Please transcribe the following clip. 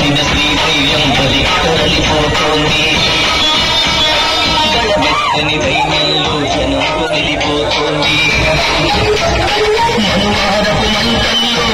పడిన శ్రీదైవ్యం బలి తరలిపోతోంది గడబెట్టని ధైర్యంలో జనం కొనిపోతోంది మనువాదపు మంత్రంలో